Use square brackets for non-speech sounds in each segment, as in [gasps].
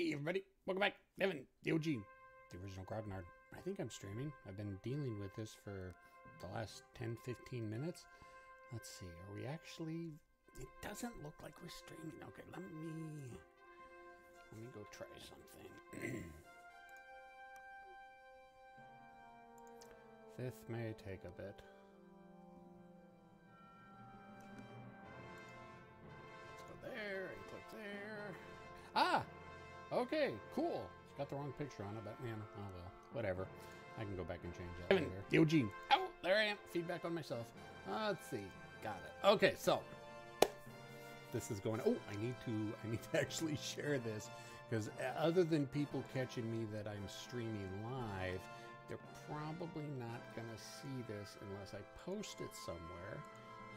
Hey everybody, welcome back. Devin, the OG, the original Grognard. I think I'm streaming. I've been dealing with this for the last 10, 15 minutes. Let's see, are we actually... It doesn't look like we're streaming. Okay, let me... Let me go try something. [clears throat] Fifth may take a bit. Let's go there and click there. Ah! Okay, cool. It's got the wrong picture on it, but man, oh well. Whatever. I can go back and change that later. Eugene. Oh, there I am. Feedback on myself. Uh, let's see. Got it. Okay, so this is going. Oh, I need to. I need to [laughs] actually share this because other than people catching me that I'm streaming live, they're probably not gonna see this unless I post it somewhere.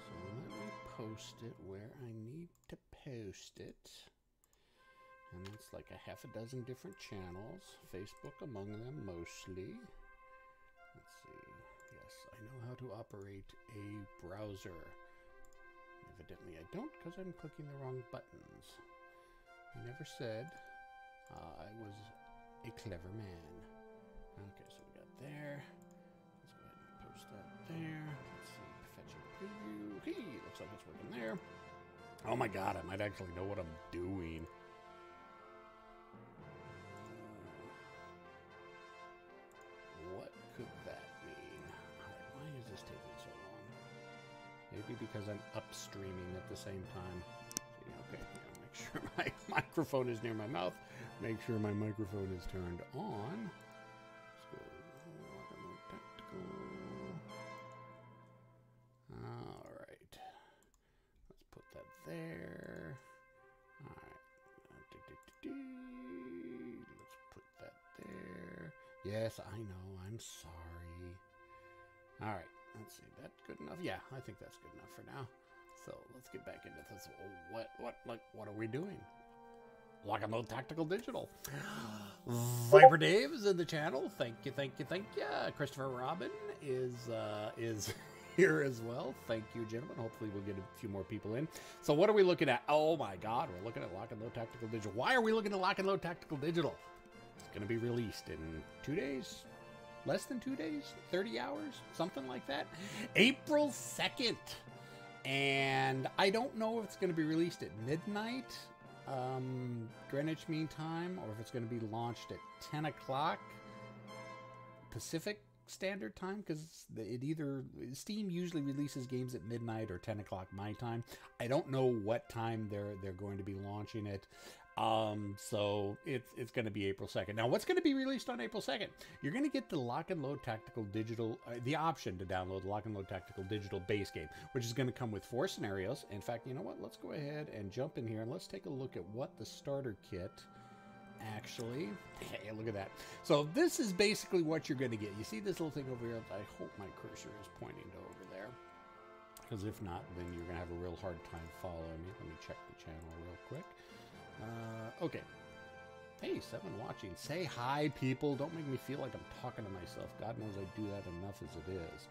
So let me post it where I need to post it. And it's like a half a dozen different channels, Facebook among them mostly. Let's see. Yes, I know how to operate a browser. Evidently I don't because I'm clicking the wrong buttons. I never said uh, I was a clever man. Okay, so we got there. Let's go ahead and post that there. Let's see, fetching preview. Hey, looks like it's working there. Oh my god, I might actually know what I'm doing. Maybe because I'm upstreaming at the same time. Okay, yeah, make sure [laughs] my microphone is near my mouth. Make sure my microphone is turned on. Let's go. All right. Let's put that there. All right. Let's put that there. Yes, I know. I'm sorry. All right. Let's see. That good enough? Yeah, I think that's good enough for now. So let's get back into this. What, what, like, what are we doing? Lock and Load Tactical Digital. [gasps] Viper Dave is in the channel. Thank you, thank you, thank you. Christopher Robin is uh, is [laughs] here as well. Thank you, gentlemen. Hopefully, we'll get a few more people in. So, what are we looking at? Oh my God, we're looking at Lock and Load Tactical Digital. Why are we looking at Lock and Load Tactical Digital? It's going to be released in two days, less than two days, 30 hours, something like that. April 2nd. And I don't know if it's going to be released at midnight, um, Greenwich Mean Time, or if it's going to be launched at 10 o'clock Pacific Standard Time, because it either Steam usually releases games at midnight or 10 o'clock my time. I don't know what time they're they're going to be launching it. Um, so it's it's going to be April 2nd. Now, what's going to be released on April 2nd? You're going to get the Lock and Load Tactical Digital, uh, the option to download the Lock and Load Tactical Digital base game, which is going to come with four scenarios. In fact, you know what? Let's go ahead and jump in here and let's take a look at what the starter kit actually. Hey, look at that. So this is basically what you're going to get. You see this little thing over here? I hope my cursor is pointing to over there. Because if not, then you're going to have a real hard time following me. Let me check the channel real quick. Uh, okay. Hey, seven watching. Say hi, people. Don't make me feel like I'm talking to myself. God knows I do that enough as it is.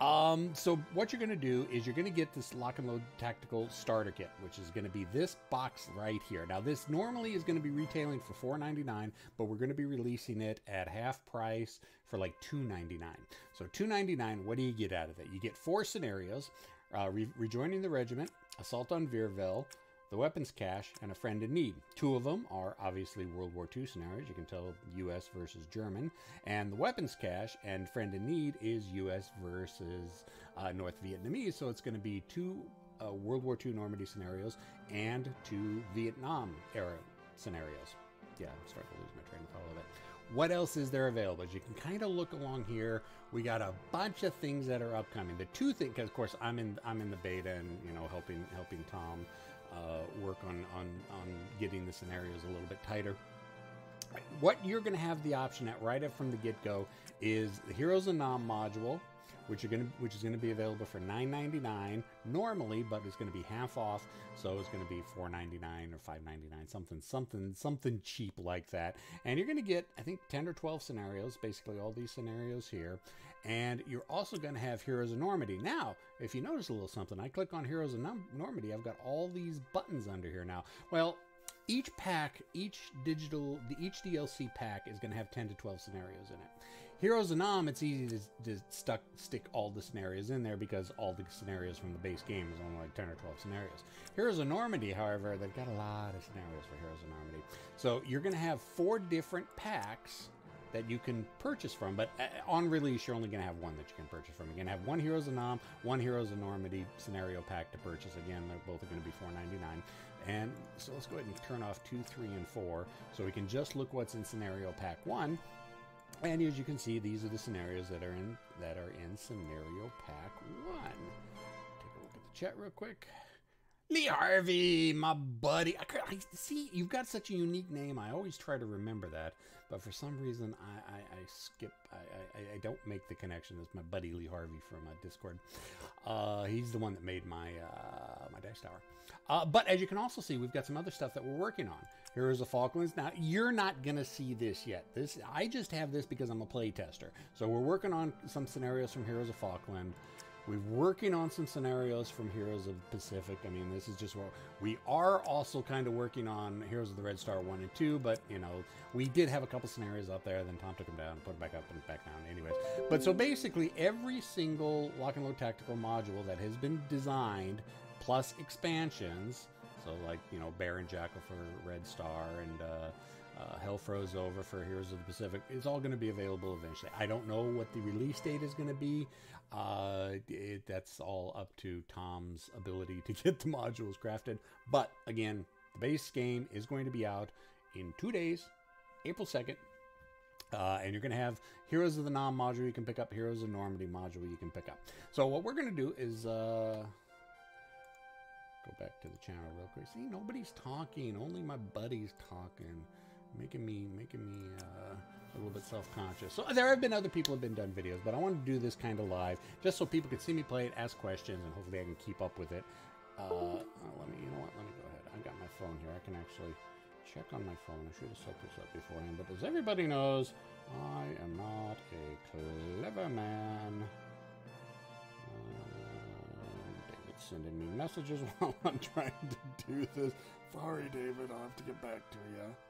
Um, so what you're going to do is you're going to get this lock and load tactical starter kit, which is going to be this box right here. Now this normally is going to be retailing for $4.99, but we're going to be releasing it at half price for like $2.99. So $2.99, what do you get out of it? You get four scenarios, uh, re rejoining the regiment, assault on Vierville, the weapons cache, and a friend in need. Two of them are obviously World War II scenarios. You can tell U.S. versus German. And the weapons cache and friend in need is U.S. versus uh, North Vietnamese. So it's going to be two uh, World War II Normandy scenarios and two Vietnam era scenarios. Yeah, I'm starting to lose my train of thought of it. What else is there available? As you can kind of look along here, we got a bunch of things that are upcoming. The two things, because of course I'm in I'm in the beta and you know helping helping Tom uh, work on, on, on getting the scenarios a little bit tighter. What you're going to have the option at right up from the get-go is the Heroes of Nam module, which are going to which is going to be available for $9.99 normally, but it's going to be half off, so it's going to be $4.99 or $5.99, something something something cheap like that. And you're going to get I think 10 or 12 scenarios, basically all these scenarios here. And you're also going to have Heroes of Normandy. Now, if you notice a little something, I click on Heroes of Normandy, I've got all these buttons under here now. Well, each pack, each digital, each DLC pack is going to have 10 to 12 scenarios in it. Heroes of Nam, it's easy to, to stuck, stick all the scenarios in there because all the scenarios from the base game is only like 10 or 12 scenarios. Heroes of Normandy, however, they've got a lot of scenarios for Heroes of Normandy. So you're going to have four different packs that you can purchase from, but uh, on release, you're only going to have one that you can purchase from. You're going to have one Heroes of Nam, one Heroes of Normandy scenario pack to purchase. Again, they're both going to be $4.99. And so let's go ahead and turn off 2, 3, and 4 so we can just look what's in scenario pack 1 and as you can see, these are the scenarios that are in that are in scenario pack one. Take a look at the chat real quick. Lee Harvey, my buddy. I, I, see you've got such a unique name. I always try to remember that, but for some reason I, I, I skip. I, I, don't make the connection. It's my buddy Lee Harvey from uh, Discord. Uh, he's the one that made my uh, my dice tower. Uh, but as you can also see, we've got some other stuff that we're working on. Here's the Falklands. Now, you're not to see this yet. This I just have this because I'm a play tester. So we're working on some scenarios from Heroes of Falkland. We're working on some scenarios from Heroes of Pacific. I mean, this is just what we are also kind of working on Heroes of the Red Star 1 and 2, but you know, we did have a couple scenarios up there, then Tom took them down, put them back up and back down anyways. But so basically every single lock and load tactical module that has been designed plus expansions. So like you know Baron Jackal for Red Star and uh, uh, Hell Froze Over for Heroes of the Pacific. It's all going to be available eventually. I don't know what the release date is going to be. Uh, it, that's all up to Tom's ability to [laughs] get the modules crafted. But again, the base game is going to be out in two days, April 2nd. Uh, and you're going to have Heroes of the Nam module you can pick up, Heroes of Normandy module you can pick up. So what we're going to do is uh, Go back to the channel real quick. See, nobody's talking. Only my buddy's talking, making me making me uh, a little bit self-conscious. So there have been other people have been done videos, but I wanted to do this kind of live just so people could see me play it, ask questions, and hopefully I can keep up with it. Uh, let me, you know what? Let me go ahead. I've got my phone here. I can actually check on my phone. I should have set this up beforehand, but as everybody knows, I am not a clever man. David's sending me messages [laughs] while I'm trying to do this. Sorry, David, I'll have to get back to you.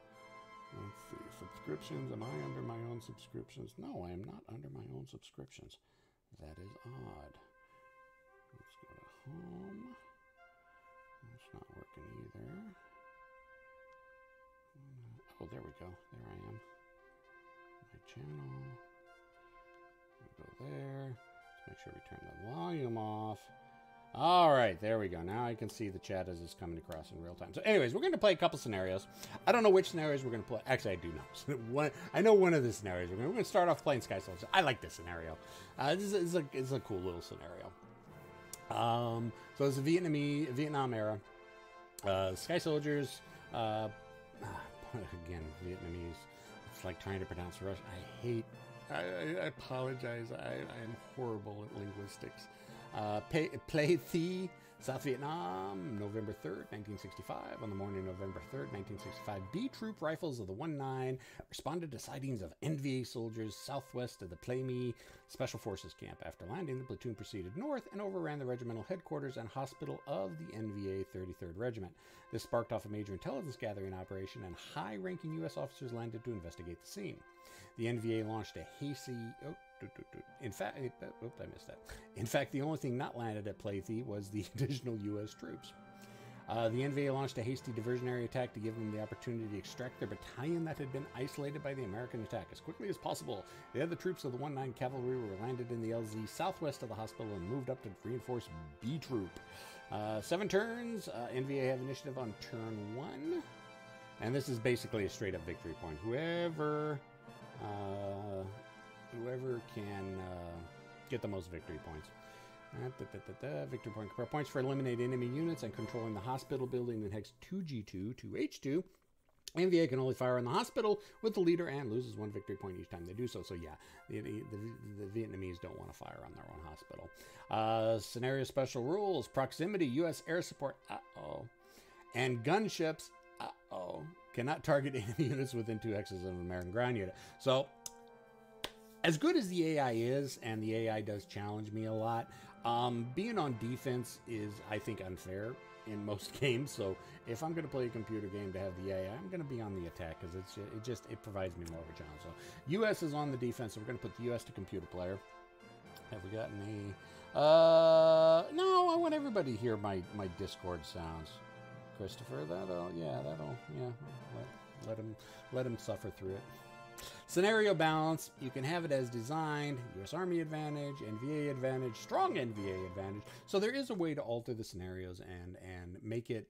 Let's see. Subscriptions. Am I under my own subscriptions? No, I am not under my own subscriptions. That is odd. Let's go to home. That's not working either. Oh, there we go. There I am. My channel. We'll go there. Let's make sure we turn the volume off. All right, there we go. Now I can see the chat as it's coming across in real time. So anyways, we're going to play a couple scenarios. I don't know which scenarios we're going to play. Actually, I do know. [laughs] one, I know one of the scenarios. We're going to start off playing Sky Soldiers. I like this scenario. Uh, this, is, this, is a, this is a cool little scenario. Um, so it's a Vietnamese, Vietnam era. Uh, Sky Soldiers, uh, [sighs] again, Vietnamese. It's like trying to pronounce Russian. I hate, I, I apologize. I, I am horrible at linguistics. Uh, Plei Me, South Vietnam, November 3rd, 1965. On the morning of November 3rd, 1965, B Troop rifles of the 1 9 responded to sightings of NVA soldiers southwest of the Plei Me Special Forces camp. After landing, the platoon proceeded north and overran the regimental headquarters and hospital of the NVA 33rd Regiment. This sparked off a major intelligence gathering operation, and high ranking U.S. officers landed to investigate the scene. The NVA launched a hasty. Oh, in fact, oops, I missed that. In fact, the only thing not landed at Plei was the [laughs] additional U.S. troops. Uh, the NVA launched a hasty diversionary attack to give them the opportunity to extract their battalion that had been isolated by the American attack as quickly as possible. The other troops of the 1 9 Cavalry were landed in the LZ southwest of the hospital and moved up to reinforce B Troop. Uh, seven turns. Uh, NVA have initiative on turn one. And this is basically a straight up victory point. Whoever uh, whoever can uh, get the most victory points. Uh, da, da, da, victory point points for eliminating enemy units and controlling the hospital building in hex 2G2 to H2. NVA can only fire on the hospital with the leader and loses one victory point each time they do so. So yeah, the, the, the Vietnamese don't want to fire on their own hospital. Uh, scenario special rules: proximity, U.S. air support. Uh oh, and gunships. Uh oh, cannot target [laughs] enemy units within two hexes of an American ground unit. So as good as the AI is, and the AI does challenge me a lot, um, being on defense is, I think, unfair. in most [laughs] games. So if I'm going to play a computer game to have the AI, I'm going to be on the attack because it's it just it provides me more of a challenge. So U.S. is on the defense, so we're going to put the U.S. to computer player. Have we got any? Uh, no, I want everybody to hear my my Discord sounds. Christopher, that'll yeah, that'll yeah. Let, let him let him suffer through it. Scenario balance, you can have it as designed, US Army advantage, NVA advantage, strong NVA advantage. So there is a way to alter the scenarios and and make it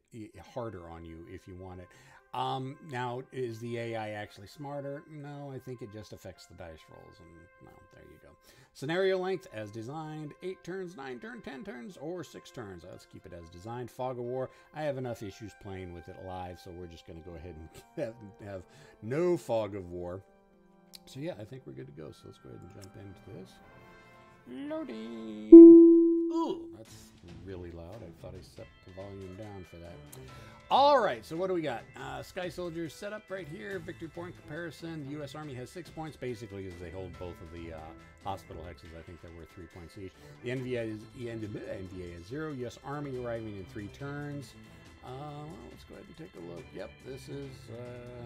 harder on you if you want it. Um, now, is the AI actually smarter? No, I think it just affects the dice rolls, and well, there you go. Scenario length as designed, 8 turns, 9 turns, 10 turns, or 6 turns. Let's keep it as designed. Fog of War, I have enough issues playing with it live, so we're just going to go ahead and [laughs] have, no Fog of War. So yeah, I think we're good to go. So let's go ahead and jump into this. Loading. Ooh, that's really loud. I thought I set the volume down for that. All right, so what do we got? Uh, Sky Soldiers set up right here. Victory point comparison. The U.S. Army has six points, basically, as they hold both of the uh, hospital hexes. I think they're worth three points each. The NVA is NVA is zero. U.S. Army arriving in three turns. Uh, well, let's go ahead and take a look. Yep, this is uh,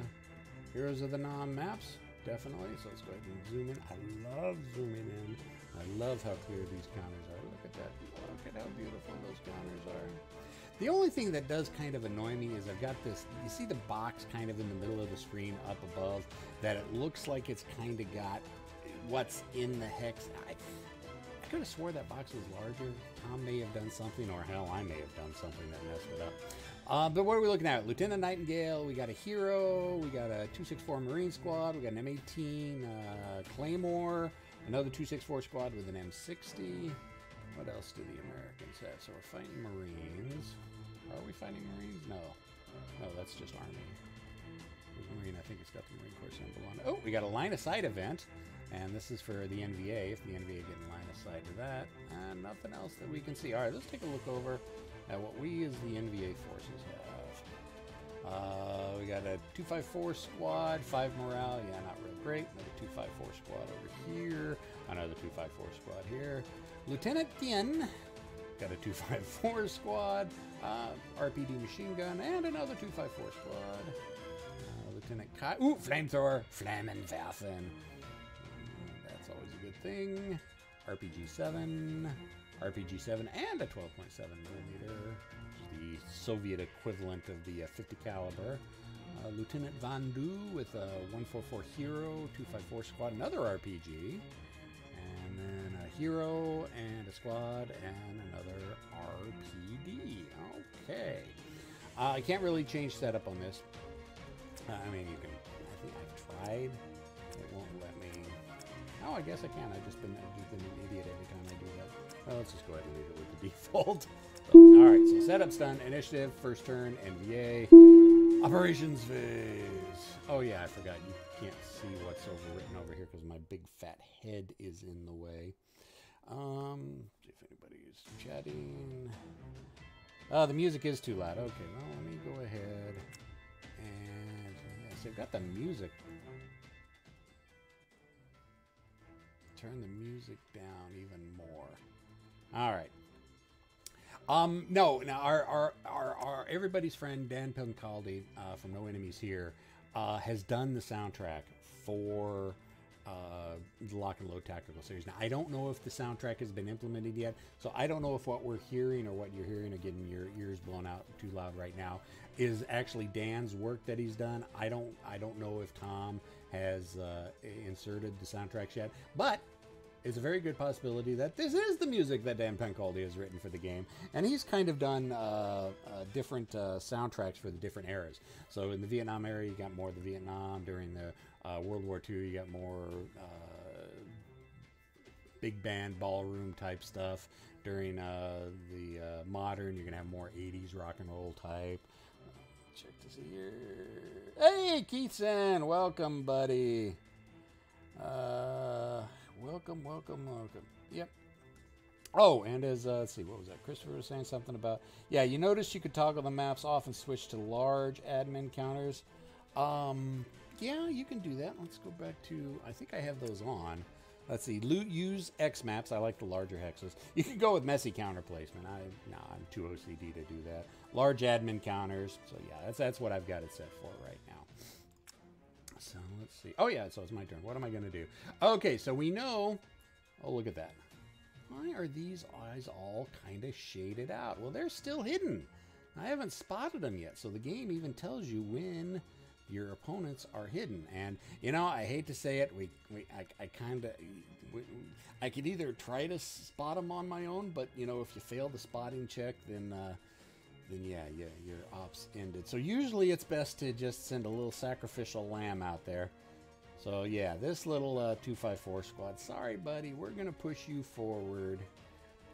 Heroes of the Nam maps definitely. So let's go ahead and zoom in. I love zooming in. I love how clear these counters at that. Look at how beautiful those counters are. The only thing that does kind of annoy me is I've got this, you see the box kind of in the middle of the screen up above, that it looks like it's kind of got what's in the hex. I, I could have swore that box was larger. Tom may have done something, or hell, I may have done something that messed it up. Uh, but what are we looking at? Lieutenant Nightingale, we got a hero, we got a 264 Marine squad, we got an M18 uh, Claymore, another 264 squad with an M60. What else do the Americans have? So we're fighting Marines. Are we fighting Marines? No. No, that's just Army. Marine, I think it's got the Marine Corps symbol on it. Oh, we got a line of sight event. And this is for the NVA, if the NVA get in line of sight to that. And nothing else that we can see. All right, let's take a look over at what we as the NVA forces have, uh, we got a 254 squad, 5 morale, yeah, not real great. Another 254 squad over here, another 254 squad here. Lieutenant Tien, got a 254 squad, uh, RPD machine gun, and another 254 squad. Uh, Lieutenant Kai, ooh, flamethrower, Flammenwerfer. Mm, that's always a good thing. RPG 7. RPG 7 and a 12.7 millimeter, the Soviet equivalent of the uh, 50 caliber. Uh, Lieutenant Van Du with a 144 Hero, 254 Squad, another RPG, then a Hero and a Squad and another RPD. Okay. Uh, I can't really change setup on this. Uh, I mean, you can. I think I've tried. It won't let me. Oh, I guess I can. I've just been, I've just been an idiot every time I do that. Well, let's just go ahead and leave it with the [laughs] default. All right, so setup's done. Initiative, first turn, NVA, operations phase. Oh yeah, I forgot. You see what's overwritten over here because my big fat head is in the way. Um, see if anybody's chatting. Oh, the music is too loud. Okay, well, let me go ahead and yes, I've got the music. Turn the music down even more. All right. Um, no, now our, our, our, our everybody's friend Dan Pancaldi uh, from No Enemies Here uh, has done the soundtrack for uh, the Lock and Load Tactical Series. Now, I don't know if the soundtrack has been implemented yet, so I don't know if what we're hearing or what you're hearing or getting your ears blown out too loud right now is actually Dan's work that he's done. I don't I don't know if Tom has uh, inserted the soundtracks yet, but it's a very good possibility that this is the music that Dan Pancaldi has written for the game, and he's kind of done uh, uh, different uh, soundtracks for the different eras. So in the Vietnam era, you got more of the Vietnam. During the uh, World War II, you got more uh, big band ballroom type stuff. During uh, the modern, you're gonna have more '80s rock and roll type. Check to see here. Hey, Keithson, welcome, buddy. Uh, Welcome, welcome, welcome. Yep. Oh, and as, uh, let's see, what was that? Christopher was saying something about, yeah, you noticed you could toggle the maps off and switch to large admin counters. Um, yeah, you can do that. Let's go back to, I think I have those on. Let's see. Loot use X maps. I like the larger hexes. You can go with messy counter placement. I no, I'm too OCD to do that. Large admin counters. So yeah, that's that's what I've got it set for right now. So let's see. Oh yeah, so it's my turn. What am I gonna do? Okay, so we know. Oh look at that. Why are these eyes all kind of shaded out? Well, they're still hidden. I haven't spotted them yet. So the game even tells you when your opponents are hidden. And you know, I hate to say it, we, we I, I kind of, I could either try to spot them on my own, but you know, if you fail the spotting check, then. Uh, then yeah, yeah, your ops ended. So usually it's best to just send a little sacrificial lamb out there. So yeah, this little uh, 254 squad, sorry buddy, we're to push you forward.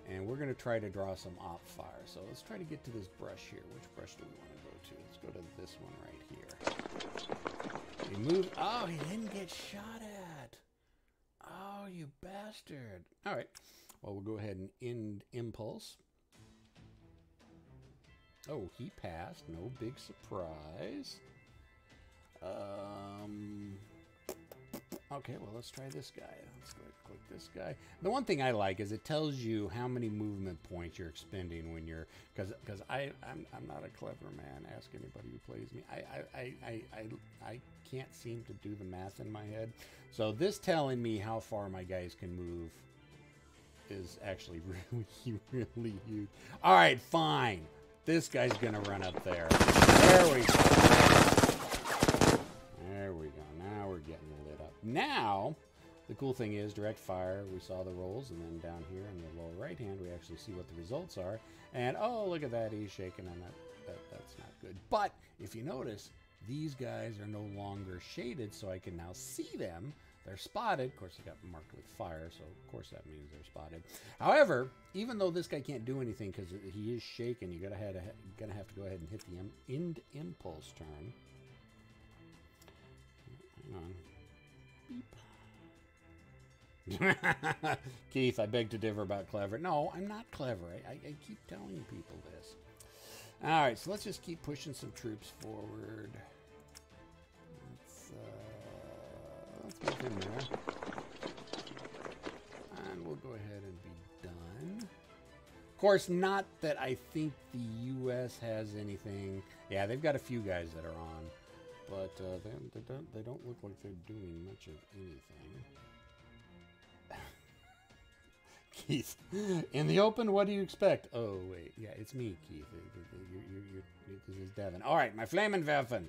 And we're going to try to draw some op fire. So let's try to get to this brush here. Which brush do we want to go to? This one right here. he moved. Oh, he didn't get shot at. Oh, you bastard. All right. Well, we'll go ahead and end impulse. Oh, he passed. No big surprise. Um, okay, well, let's try this guy. Let's go click this guy. The one thing I like is it tells you how many movement points you're expending when you're because because I I'm, I'm not a clever man. Ask anybody who plays me. I I, I I I can't seem to do the math in my head. So this telling me how far my guys can move is actually [laughs] really really huge. All right, fine. This guy's gonna run up there. There we go. There we go. Now we're getting. Now the cool thing is direct fire, we saw the rolls, and then down here in the lower right hand, we actually see what the results are. And oh, look at that, he's shaking, and that, that, that's not good. But if you notice, these guys are no longer shaded, so I can now see them. They're spotted. Of course, they got marked with fire, so of course that means they're spotted. However, even though this guy can't do anything because he is shaken, you gotta have to, gonna have to go ahead and hit the end impulse turn. Hang on. [laughs] Keith, I beg to differ about clever. No, I'm not clever. I, I, keep telling people this. All right, so let's just keep pushing some troops forward. Let's, uh, let's move in there. And we'll go ahead and be done. Of course, not that I think the U.S. has anything. Yeah, they've got a few guys that are on. But uh, they, they, don't, they don't look like they're doing much of anything. Keith. In the open, what do you expect? Oh, wait. Yeah, it's me, Keith. You're, you're, you're, this is Devin. All right, my Flammenwerfer.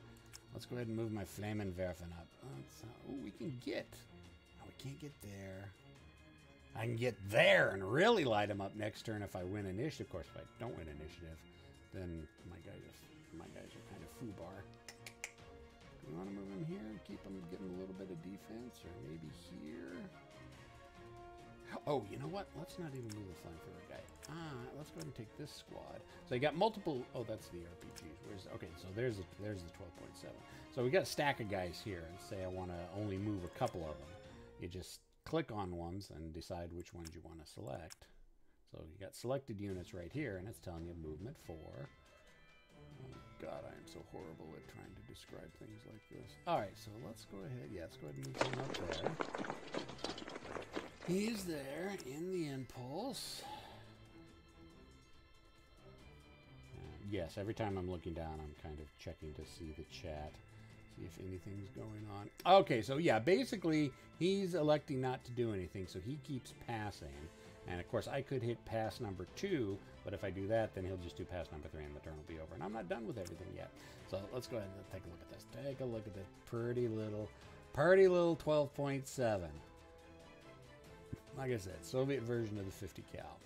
Let's go ahead and move my Flammenwerfer up. Oh, we can get. Oh, we can't get there. I can get there and really light them up next turn if I win initiative. Of course, if I don't win initiative, then my guys are, my guys are kind of foobar. You want to move him here and keep him getting a little bit of defense, or maybe here? Oh, you know what? Let's not even move the flamethrower guy. Ah, let's go ahead and take this squad. So you got multiple. Oh, that's the RPGs. Where's okay? So there's the, there's the 12.7. So we got a stack of guys here, and say I want to only move a couple of them. You just click on ones and decide which ones you want to select. So you got selected units right here, and it's telling you movement four. Oh God, I am so horrible at trying to describe things like this. All right, so let's go ahead. Yeah, let's go ahead and move them up there. He's there in the impulse. yes, every time I'm looking down, I'm kind of checking to see the chat, see if anything's going on. Okay, so yeah, basically, he's electing not to do anything, so he keeps passing. And of course, I could hit pass number two, but if I do that, then he'll just do pass number three and the turn will be over. And I'm not done with everything yet. So let's go ahead and take a look at this. Take a look at this pretty little, pretty little 12.7 like I said, Soviet version of the 50 cal.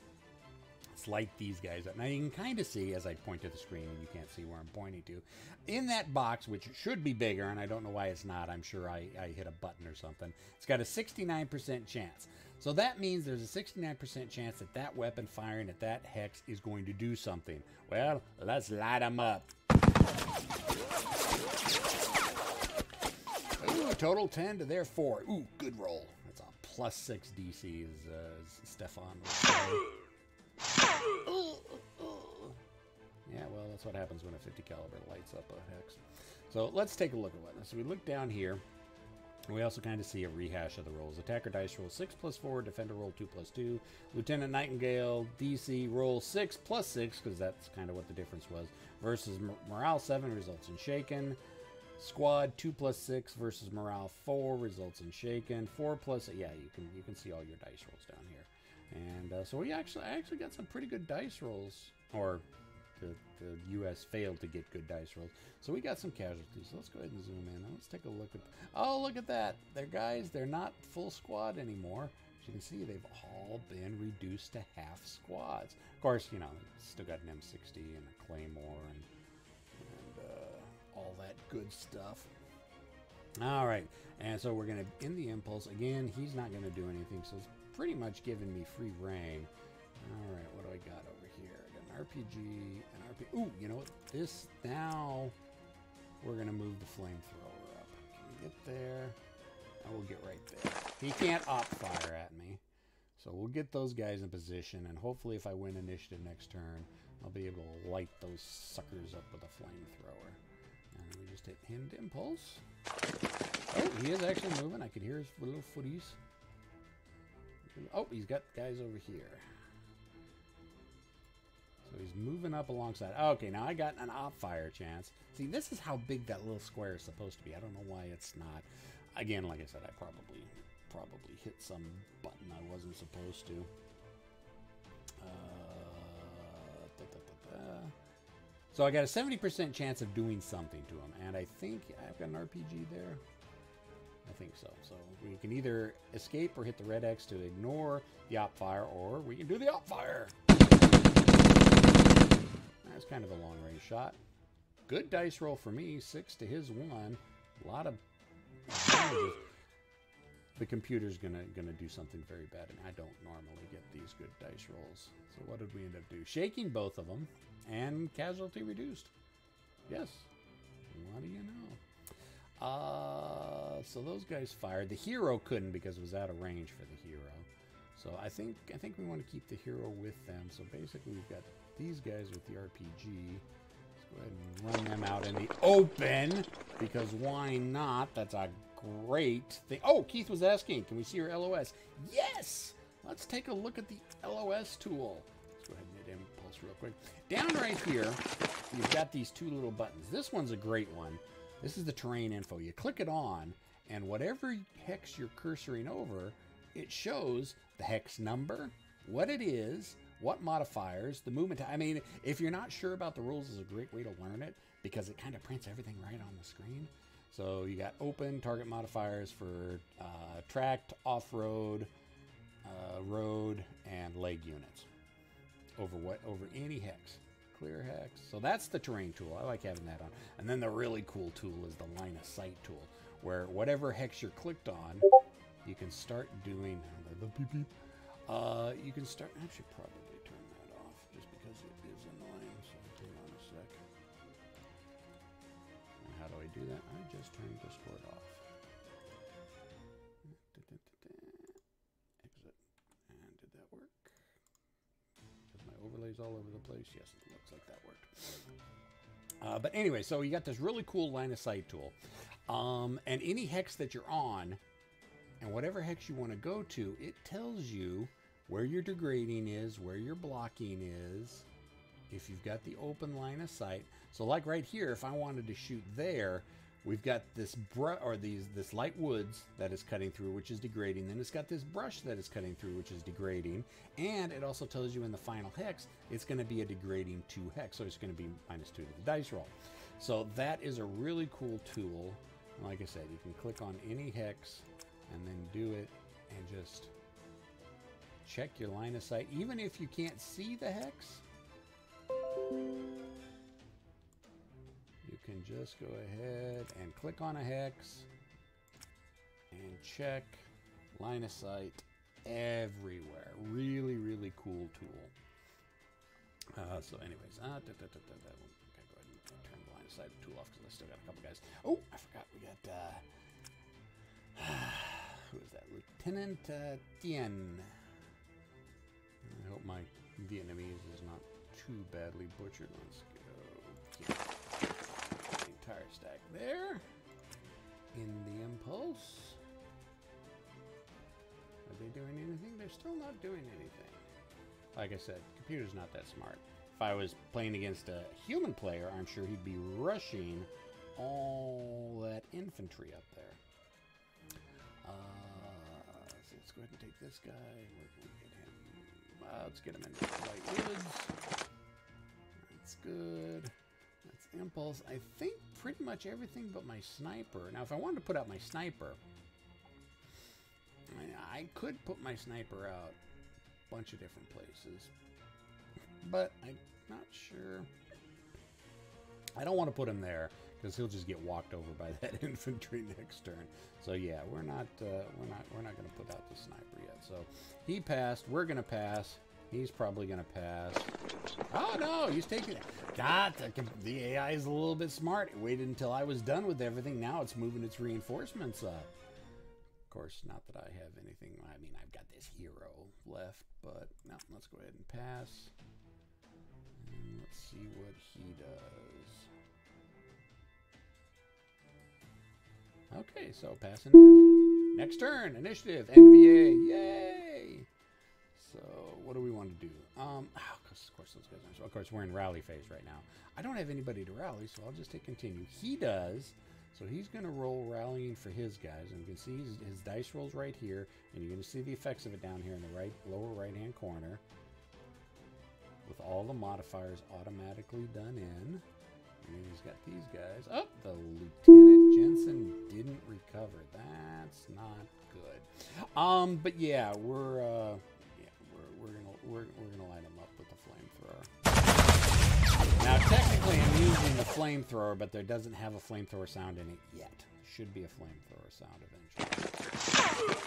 It's like these guys. Now you can kind of see as I point to the screen, and you can't see where I'm pointing to. In that box, which should be bigger, and I don't know why it's not. I'm sure I, I hit a button or something. It's got a 69% chance. So that means there's a 69% chance that that weapon firing at that hex is going to do something. Well, let's light them up. Ooh, total 10 to their 4. Ooh, good roll plus six DC, as, uh, Stefan yeah, well, that's what happens when a 50 caliber lights up a hex. So let's take a look at what. So we look down here. We also kind of see a rehash of the rolls. Attacker dice roll 6 plus 4, defender roll 2 plus 2. Lieutenant Nightingale, DC roll 6 plus 6, because that's kind of what the difference was, versus morale 7 results in shaken. Squad 2 plus 6 versus morale 4 results in shaken. 4 plus, yeah, you can you can see all your dice rolls down here. And uh, so we actually I actually got some pretty good dice rolls, or the, the U.S. failed to get good dice rolls. So we got some casualties. So let's go ahead and zoom in. Let's take a look at. Oh, look at that! They're guys. They're not full squad anymore. As you can see, they've all been reduced to half squads. Of course, you know, still got an M60 and a Claymore and, all that good stuff. All right, and so we're gonna in the impulse again. He's not gonna do anything, so it's pretty much giving me free reign. All right, what do I got over here? I got an RPG, an RPG. Ooh, you know what? This now we're gonna move the flamethrower up. Can we get there? I will get right there. He can't op fire at me. So we'll get those guys in position, and hopefully if I win initiative next turn, I'll be able to light those suckers up with a flamethrower. We just hit Hinged Impulse. Oh, he is actually moving. I can hear his little footies. Oh, he's got guys over here. So he's moving up alongside. Okay, now I got an op fire chance. See, this is how big that little square is supposed to be. I don't know why it's not. Again, like I said, I probably probably hit some button I wasn't supposed to. So I got a 70% chance of doing something to him, and I think I've got an RPG there. I think so. So we can either escape or hit the red X to ignore the op fire, or we can do the op fire. That's kind of a long range shot. Good dice roll for me, six to his one. A lot of. The computer's gonna gonna do something very bad, and I don't normally get these good dice rolls. So what did we end up do? Shaking both of them, and casualty reduced. Yes. What do you know? Uh, so those guys fired. The hero couldn't because it was out of range for the hero. So I think I think we want to keep the hero with them. So basically, we've got these guys with the RPG. Let's go ahead and run them out in the open because why not? That's a great thing. Oh, Keith was asking, can we see your LOS? Yes. Let's take a look at the LOS tool. Let's go ahead and hit impulse real quick. Down right here, you've got these two little buttons. This one's a great one. This is the terrain info. You click it on, and whatever hex you're cursoring over, it shows the hex number, what it is, what modifiers, the movement. I mean, if you're not sure about the rules, is a great way to learn it because it kind of prints everything right on the screen. So you got open target modifiers for uh, tracked, off-road, uh, road, and leg units over what over any hex. Clear hex. So that's the terrain tool. I like having that on. And then the really cool tool is the line of sight tool, where whatever hex you're clicked on, you can start doing. The beep beep. Uh, you can start. I should probably turn Discord off. Exit. And did that work? Because my overlays all over the place. Yes, it looks like that worked. Uh, but anyway, so you got this really cool line of sight tool. Um, and any hex that you're on, and whatever hex you want to go to, it tells you where your degrading is, where your blocking is, if you've got the open line of sight. So like right here, if I wanted to shoot there, we've got this brush or these this light woods that is cutting through, which is degrading. Then it's got this brush that is cutting through, which is degrading. And it also tells you in the final hex, it's going to be a degrading two hex. So it's going to be minus two to the dice roll. So that is a really cool tool. Like I said, you can click on any hex and then do it and just check your line of sight. Even if you can't see the hex, can just go ahead and click on a hex and check line of sight everywhere. Really, really cool tool. Uh, so anyways, uh, da, da, da, da, da. Okay, go ahead and turn the line of sight tool off because I still got a couple guys. Oh, I forgot we got, uh, [sighs] who is that? Lieutenant uh, Tien. I hope my Vietnamese is not too badly butchered. Stack there. In the impulse. Are they doing anything? They're still not doing anything. Like I said, computer's not that smart. If I was playing against a human player, I'm sure he'd be rushing all that infantry up there. Uh, so let's go ahead and take this guy. Where can we get him? Uh, let's get him into the white woods. That's good. Impulse. I think pretty much everything but my sniper. Now, if I wanted to put out my sniper, I, I could put my sniper out a bunch of different places. But I'm not sure. I don't want to put him there because he'll just get walked over by [laughs] that infantry next turn. So yeah, we're not uh, we're not we're not going to put out the sniper yet. So he passed. We're going to pass. He's probably going to pass. Oh no, he's taking it. God, the, AI is a little bit smart. It waited until I was done with everything. Now it's moving its reinforcements up. Of course, not that I have anything. I mean, I've got this hero left, but no, let's go ahead and pass. And let's see what he does. Okay, so passing in. Next turn, initiative, NVA, yay! So what do we want to do? Um, [sighs] oh, of course those guys are. Of course we're in rally phase right now. I don't have anybody to rally, so I'll just hit continue. He does. So he's going to roll rallying for his guys. And you can see his, his dice rolls right here. And you're going to see the effects of it down here in the right lower right-hand corner. With all the modifiers automatically done in. And he's got these guys. Oh, the Lieutenant Jensen didn't recover. That's not good. Um, but yeah, we're... Uh, we're we're, we're gonna light them up with the flamethrower. Now technically I'm using the flamethrower, but there doesn't have a flamethrower sound in it yet. Should be a flamethrower sound eventually.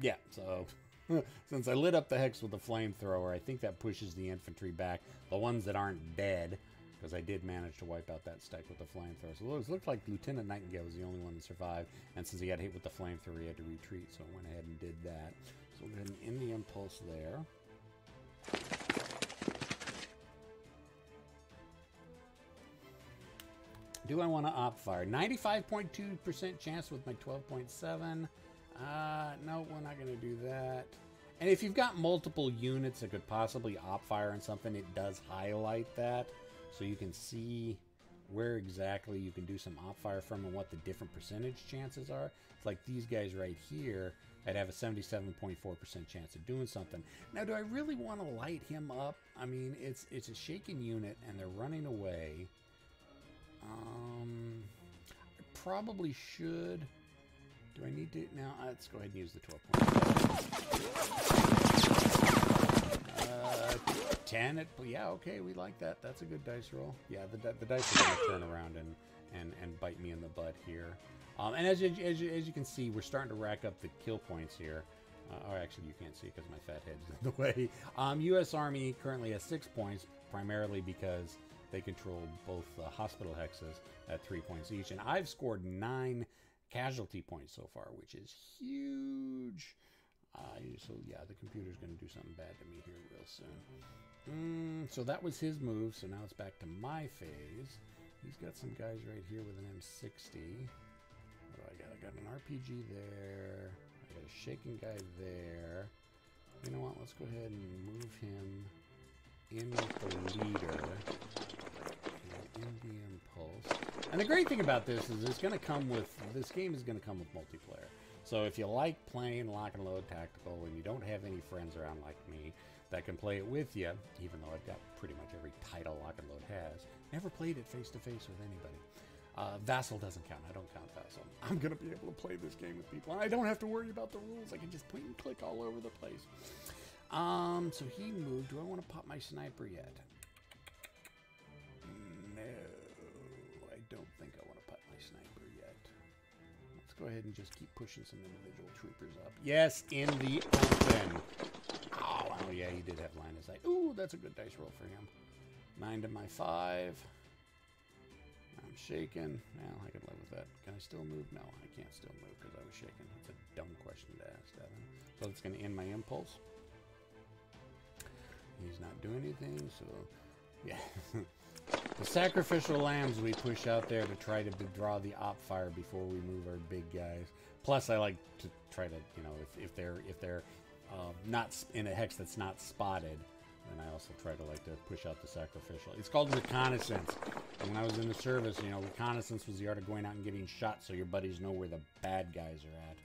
Yeah, so [laughs] since I lit up the hex with the flamethrower, I think that pushes the infantry back. The ones that aren't dead because I did manage to wipe out that stack with the flamethrower. So it looked like Lieutenant Nightingale was the only one that survived, and since he got hit with the flamethrower, he had to retreat, so I went ahead and did that. So we'll go ahead and end the impulse there. Do I want to op fire? 95.2% chance with my 12.7. Uh, no, we're not going to do that. And if you've got multiple units that could possibly op fire on something, it does highlight that so you can see where exactly you can do some op fire from and what the different percentage chances are. It's like these guys right here, I'd have a 77.4% chance of doing something. Now, do I really want to light him up? I mean, it's it's a shaken unit and they're running away. Um, I probably should. Do I need to? Now, let's go ahead and use the 12 points. Uh, 10 it, yeah, okay, we like that. That's a good dice roll. Yeah, the, the dice are going to turn around and, and, and bite me in the butt here. Um, and as you, as, you, as you can see, we're starting to rack up the kill points here. Uh, or actually, you can't see because my fat head's in the [laughs] way. Um, U.S. Army currently has six points, primarily because they control both uh, hospital hexes at three points each. And I've scored nine casualty points so far, which is huge. Uh, so yeah, the computer's going to do something bad to me here real soon. Mm, so that was his move. So now it's back to my phase. He's got some guys right here with an M60. What do I got? I got an RPG there. I got a shaking guy there. You know what? Let's go ahead and move him in with the leader. In the impulse. And the great thing about this is it's going to come with, this game is going to come with multiplayer. So if you like playing lock and load tactical and you don't have any friends around like me that can play it with you, even though I've got pretty much every title lock and load has, never played it face to face with anybody. Uh, Vassal doesn't count. I don't count Vassal. I'm going to be able to play this game with people. I don't have to worry about the rules. I can just point and click all over the place. Um, so he moved. Do I want to pop my sniper yet? Go ahead and just keep pushing some individual troopers up. Yes, in the open. Oh, oh yeah, he did have line of sight. Ooh, that's a good dice roll for him. Nine to my five. I'm shaking. Well, I can live with that. Can I still move? No, I can't still move because I was shaking. That's a dumb question to ask, Devin. So it's going to end my impulse. He's not doing anything, so yeah. [laughs] The sacrificial lambs we push out there to try to draw the op fire before we move our big guys. Plus, I like to try to, you know, if, if they're if they're uh, not in a hex that's not spotted, then I also try to like to push out the sacrificial. It's called reconnaissance. And when I was in the service, you know, reconnaissance was the art of going out and getting shot so your buddies know where the bad guys are at.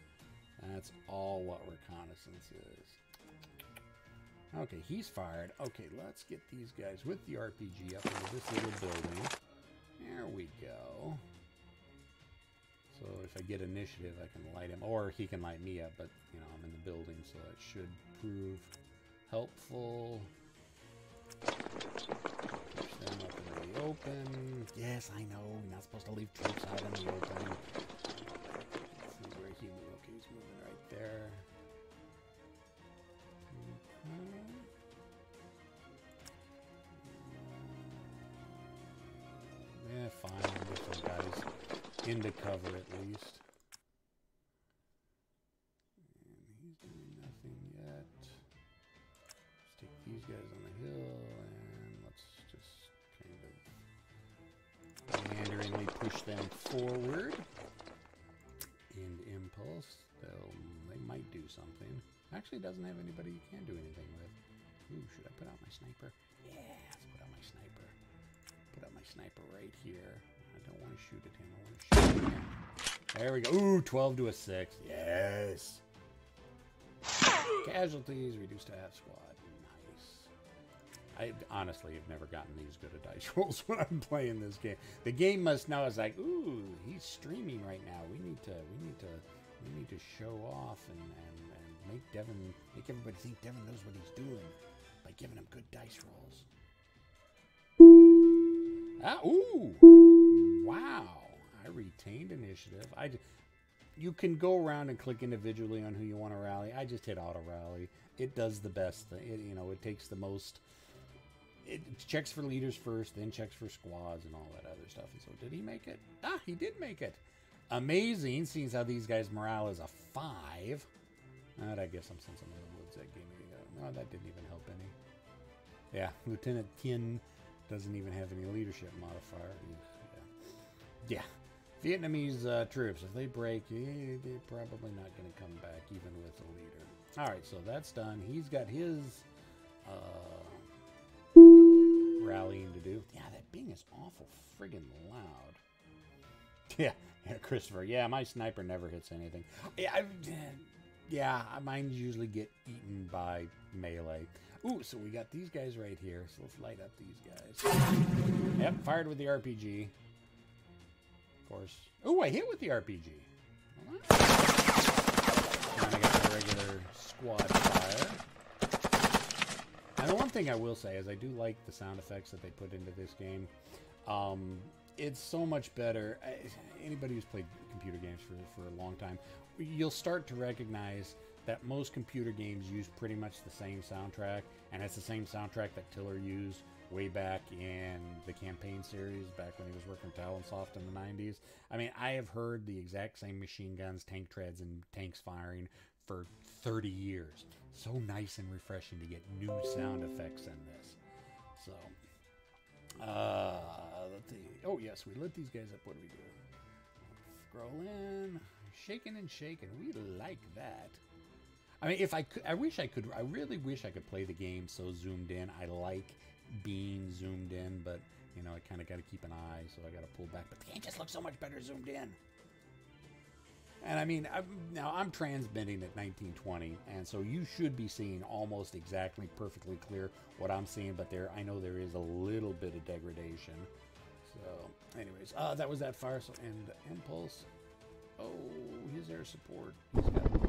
That's all what reconnaissance is. Okay, he's fired. Okay, let's get these guys with the RPG up into this little building. There we go. So if I get initiative, I can light him, or he can light me up, but, you know, I'm in the building, so that should prove helpful. Push them up into the open. Yes, I know, not supposed to leave troops out in the open. Let's see where he moved. Okay, he's moving right there. Into cover at least. And he's doing nothing yet. Let's take these guys on the hill and let's just kind of meanderingly push them forward. And impulse. They'll they might do something. Actually doesn't have anybody you can do anything with. Ooh, should I put out my sniper? Yeah, let's put out my sniper. Put out my sniper right here. I don't want to shoot at him. I want to shoot at him. There we go. Ooh, 12 to a 6. Yes. Casualties reduced to half squad. Nice. I honestly have never gotten these good at dice [laughs] rolls when I'm playing this game. The game must know is like, ooh, he's streaming right now. We need to, we need to, we need to show off and, and, and make Devin, make everybody think Devin knows what he's doing by giving him good dice rolls. Ah, ooh! Wow! I retained initiative. I, you can go around and click individually on who you want to rally. I just hit auto rally. It does the best. Thing. It, you know, it takes the most. It checks for leaders first, then checks for squads and all that other stuff. And so, did he make it? Ah, he did make it. Amazing, seeing how these guys' morale is a five. And I guess I'm sensing in the woods that gave me. No, that didn't even help any. Yeah, Lieutenant Tien doesn't even have any leadership modifier. Yeah. Vietnamese uh, troops, if they break, they're probably not going to come back, even with a leader. All right, so that's done. He's got his uh, rallying to do. Yeah, that Bing is awful friggin' loud. [laughs] Yeah, yeah, Christopher. Yeah, my sniper never hits anything. Yeah, I, yeah, mine usually get eaten by melee. Ooh, so we got these guys right here. So let's light up these guys. Yep, fired with the RPG. Course. Ooh, I hit with the RPG. Well, and I got regular squad fire. And the one thing I will say is I do like the sound effects that they put into this game. Um, it's so much better. Anybody who's played computer games for, for a long time, you'll start to recognize that most computer games use pretty much the same soundtrack, and it's the same soundtrack that Tiller used way back in the campaign series, back when he was working Talonsoft in the 90s. I mean, I have heard the exact same machine guns, tank treads, and tanks firing for 30 years. So nice and refreshing to get new sound effects in this. So, uh, let's see. Oh, yes, we lit these guys up. What do we do? Scroll in, shaking and shaking. We like that. I mean, if I could, I wish I could. I really wish I could play the game so zoomed in. I like being zoomed in, but you know, I kind of got to keep an eye, so I got to pull back. But the game just looks so much better zoomed in. And I mean, I'm, now I'm transmitting at 1920, and so you should be seeing almost exactly perfectly clear what I'm seeing. But there, I know there is a little bit of degradation. So, anyways, uh, that was that fire. So, and impulse. Oh, his air support.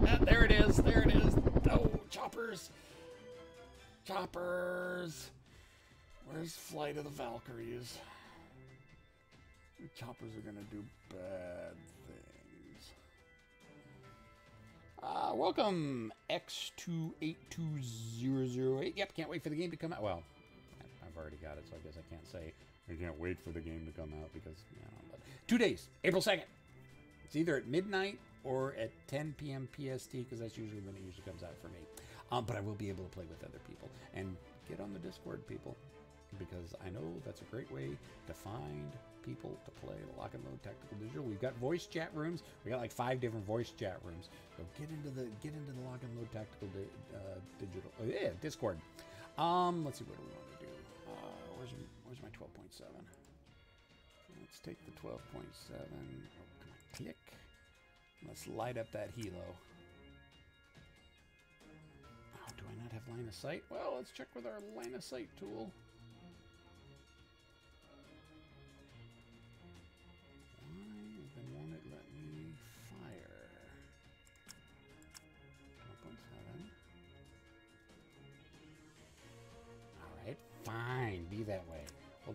Ah, there it is. There it is. Oh, choppers. Choppers. Where's Flight of the Valkyries? The choppers are to do bad things. Uh, welcome, X282008. Yep, can't wait for the game to come out. Well, I've already got it, so I guess I can't say I can't wait for the game to come out because, you know, two days, April 2nd. It's either at midnight or at 10 p.m. PST because that's usually when it usually comes out for me. Um, but I will be able to play with other people and get on the Discord, people. Because I know that's a great way to find people to play Lock and Load Tactical Digital. We've got voice chat rooms. We got like five different voice chat rooms. So get into the get into the Lock and Load Tactical di uh, Digital. Uh, yeah, Discord. Um, let's see what do we want to do. Uh, where's where's my 12.7? Let's take the 12.7. Oh, click. Let's light up that helo. Oh, do I not have line of sight? Well, let's check with our line of sight tool.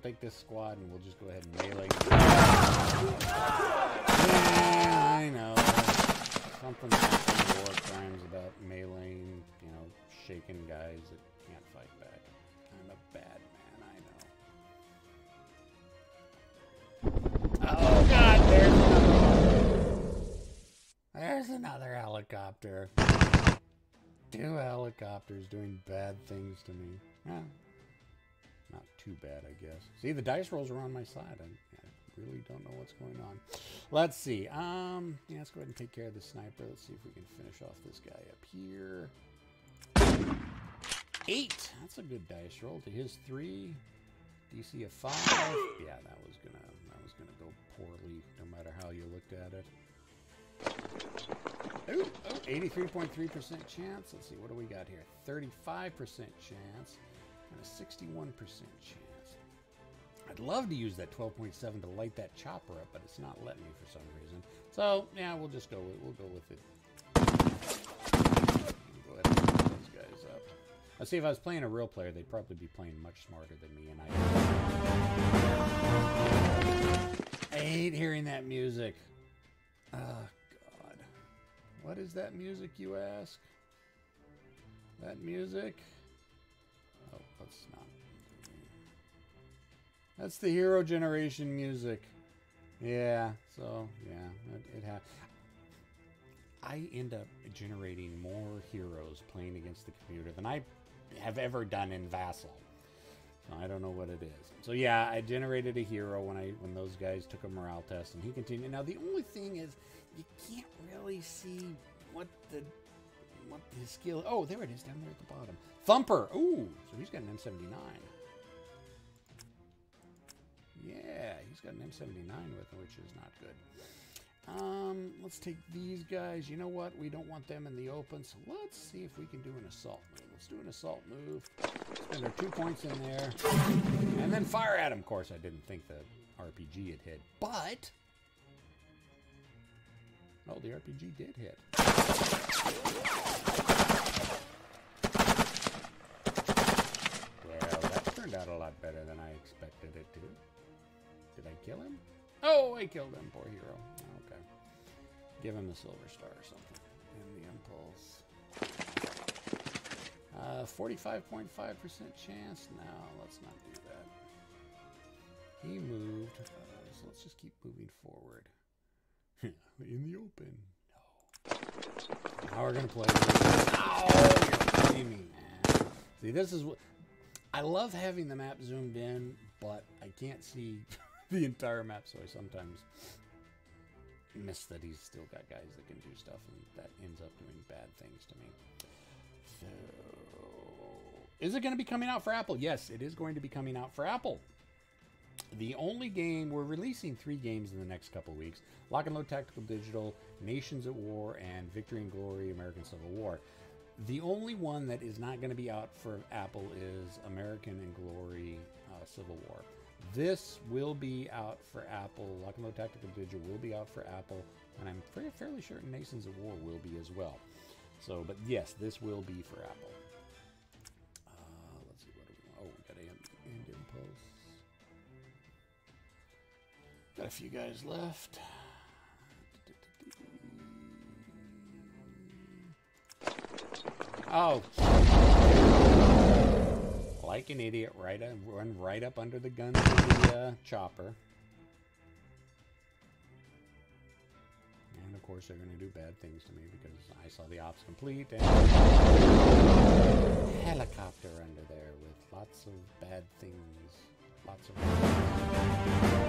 We'll take this squad and we'll just go ahead and melee. yeah, I know. Something in war crimes about meleeing, you know, shaking guys that can't fight back. I'm a bad man, I know. Oh god, there's another There's another helicopter. Two helicopters doing bad things to me. Yeah, not too bad, I guess. See, the dice rolls are on my side. I, I really don't know what's going on. Let's see. Um, yeah, let's go ahead and take care of the sniper. Let's see if we can finish off this guy up here. Eight. That's a good dice roll. To his three. DC of five. Yeah, that was gonna that was gonna go poorly, no matter how you looked at it. Ooh, oh, 83.3% chance. Let's see, what do we got here? 35% chance and a 61% chance. I'd love to use that 12.7 to light that chopper up, but it's not letting me for some reason. So, yeah, we'll just go with, we'll go with it. Go ahead and those guys up. I see if I was playing a real player, they'd probably be playing much smarter than me, and I... I hate hearing that music. Oh, God. What is that music, you ask? That music? That's not. That's the hero generation music. Yeah, so, yeah, it, it I end up generating more heroes playing against the computer than I have ever done in Vassal. I don't know what it is. So yeah, I generated a hero when I when those guys took a morale test, and he continued. Now the only thing is, you can't really see what the what the skill. Oh, there it is down there at the bottom. Thumper. Ooh, so he's got an M79. Yeah, he's got an M79 with him, which is not good. Um, let's take these guys. You know what? We don't want them in the open, so let's see if we can do an assault move. Let's do an assault move. Spend our two points in there. And then fire at him. Of course, I didn't think the RPG had hit, but... Oh, the RPG did hit. Turned out a lot better than I expected it to. Did I kill him? Oh, I killed him, poor hero. Okay. Give him the silver star or something. And the impulse. Uh, 45.5% chance. No, let's not do that. He moved. Uh, so let's just keep moving forward. [laughs] In the open. No. Now we're going to play. Oh, you're me, man. See, this is what I love having the map zoomed in, but I can't see [laughs] the entire map, so I sometimes miss that he's still got guys that can do stuff, and that ends up doing bad things to me. So, is it going to be coming out for Apple? Yes, it is going to be coming out for Apple. The only game, we're releasing three games in the next couple weeks Lock and Load Tactical Digital, Nations at War, and Victory and Glory American Civil War. The only one that is not going to be out for Apple is American and Glory uh, Civil War. This will be out for Apple. Lock and Load Tactical Digital will be out for Apple, and I'm fairly, fairly certain Nations of War will be as well. So, but yes, this will be for Apple. Uh, let's see, what do we want? Oh, we got end impulse. Got a few guys left. Oh. Like an idiot, right uh, run right up under the guns of the uh, chopper. And of course they're going to do bad things to me because I saw the ops complete and helicopter under there with lots of bad things. Lots of.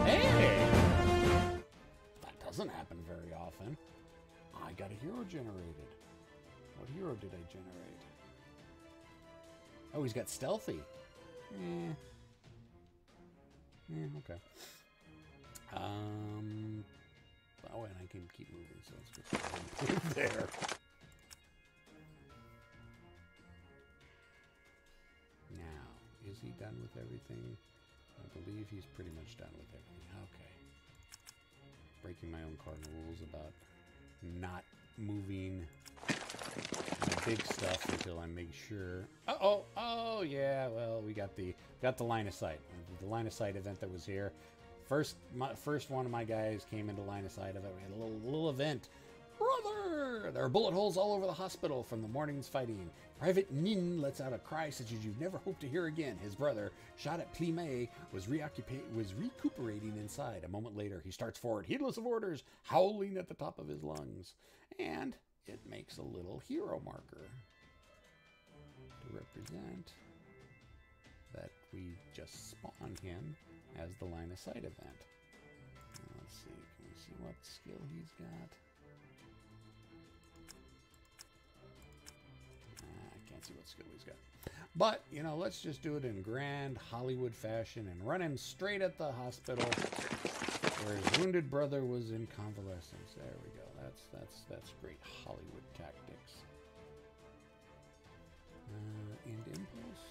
Hey! That doesn't happen very often. I got a hero generated. What hero did I generate? Oh, he's got stealthy. Eh. Yeah, okay. Um. Oh, and I can keep moving, so let's get [laughs] there. Now, is he done with everything? I believe he's pretty much done with everything. Okay. Breaking my own cardinal rules about not moving big stuff until I make sure. Uh oh, oh yeah. Well, we got the got the line of sight. The line of sight event that was here. First, my first one of my guys came into line of sight of it. We had a little little event. Brother, there are bullet holes all over the hospital from the morning's fighting. Private Nin lets out a cry such as you've never hoped to hear again. His brother, shot at Plei Me, was was recuperating inside. A moment later, he starts forward, heedless of orders, howling at the top of his lungs, and it makes a little hero marker to represent that we just spawn him as the line of sight event. Now, let's see. Can we see what skill he's got? Ah, I can't see what skill he's got. But, you know, let's just do it in grand Hollywood fashion and run him straight at the hospital where his wounded brother was in convalescence. There we go. That's that's that's great Hollywood tactics. Uh, and impulse.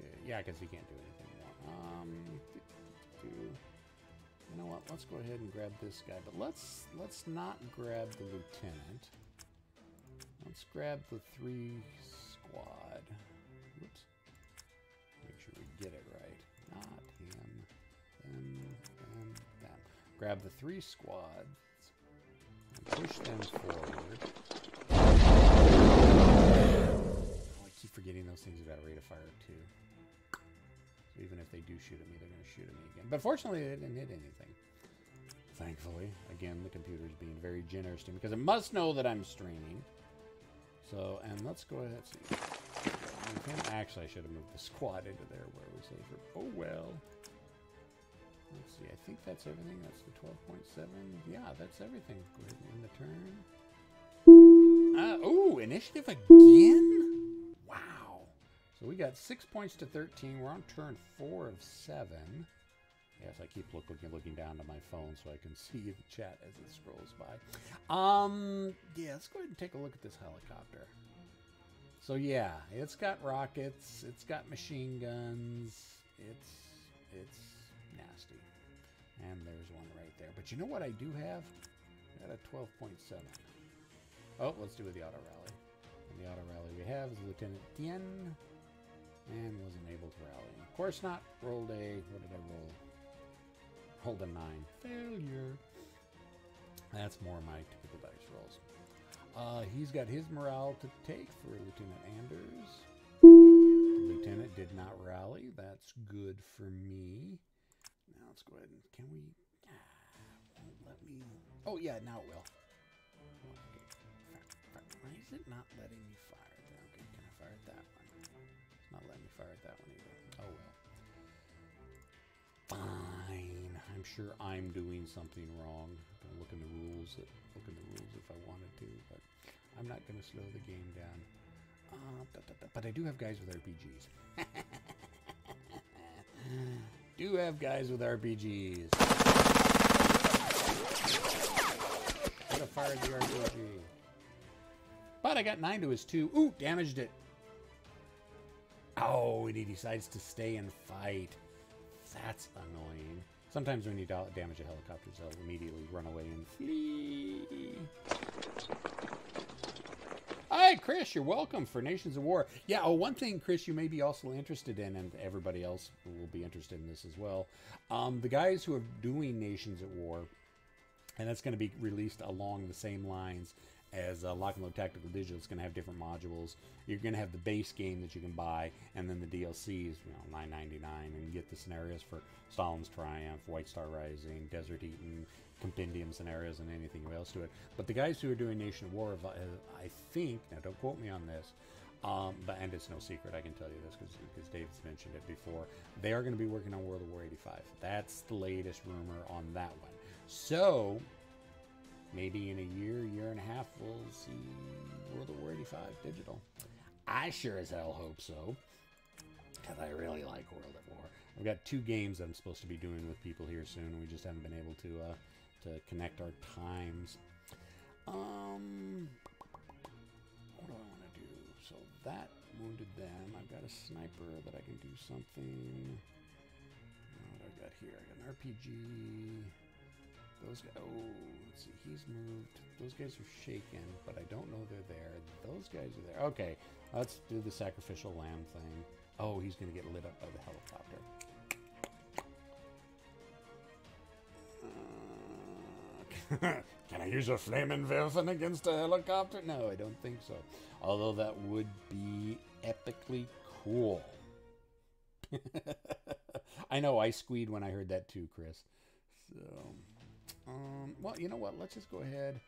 Okay, yeah, because he can't do anything more. Um, do, you know what? Let's go ahead and grab this guy, but let's let's not grab the lieutenant. Let's grab the three squad. Grab the three squads and push them forward. Oh, I keep forgetting those things about rate of fire too. So even if they do shoot at me, they're going to shoot at me again. But fortunately, they didn't hit anything. Thankfully, again, the computer is being very generous to me because it must know that I'm streaming. So, and let's go ahead. and See. Actually, I should have moved the squad into there where it was safer. Oh well. Let's see. I think that's everything. That's the 12.7. Yeah, that's everything. Go ahead and end the turn. Uh, ooh, initiative again? Wow. So we got six points to 13. We're on turn four of seven. Yes, I keep look, looking looking down to my phone so I can [laughs] see the chat as it scrolls by. Um, yeah, let's go ahead and take a look at this helicopter. So yeah, it's got rockets, it's got machine guns, it's it's nasty. And there's one right there. But you know what I do have? I got a 12.7. Oh, let's do with the auto rally. And the auto rally we have is Lieutenant Tien. And wasn't able to rally. Of course not. Rolled a what did I roll? Rolled a nine. Failure. That's more my typical dice rolls. Uh, he's got his morale to take for Lieutenant Anders. The lieutenant did not rally. That's good for me. Let's go ahead and can we? Let me. Oh yeah, now it will. Okay. Why is it not letting me fire it? Okay, can I fire at that one? It's not letting me fire at that one either. Oh well. Fine. I'm sure I'm doing something wrong. I'm gonna look the rules. Look in the rules if I wanted to, but I'm not gonna slow the game down. Uh, but I do have guys with RPGs. [laughs] do have guys with RPGs. Could have fired the RPG. But I got 9 to his 2. Ooh, damaged it. Oh, and he decides to stay and fight. That's annoying. Sometimes when you damage a helicopter, they'll immediately run away and flee. Hi, Chris. You're welcome for Nations of War. Yeah. Oh, one thing, Chris, you may be also interested in, and everybody else will be interested in this as well. Um, the guys who are doing Nations at War, and that's going to be released along the same lines as uh, Lock and Load Tactical Digital, it's going to have different modules. You're going to have the base game that you can buy, and then the DLCs, you know, nine ninety nine, and you get the scenarios for Stalin's Triumph, White Star Rising, Desert Eaton, compendium scenarios, and anything else to it. But the guys who are doing Nation of War, I think, now don't quote me on this, um, but and it's no secret, I can tell you this because David's mentioned it before. They are going to be working on World at War 85. That's the latest rumor on that one. So maybe in a year, year and a half, we'll see World at War 85 digital. I sure as hell hope so, because I really like World at War. I've got two games I'm supposed to be doing with people here soon. We just haven't been able to uh, to connect our times. Um, what do I want to do? So that wounded them. I've got a sniper that I can do something. What do I got here? I got an RPG. Those guys, oh, let's see, he's moved. Those guys are shaken, but I don't know they're there. Those guys are there. Okay, let's do the sacrificial lamb thing. Oh, he's going to get lit up by the helicopter. [laughs] can I use a Flammenwerfer against a helicopter? No, I don't think so. Although that would be epically cool. [laughs] I know I squeed when I heard that too, Chris. So. Um, well, you know what? Let's just go ahead